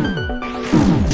Boom.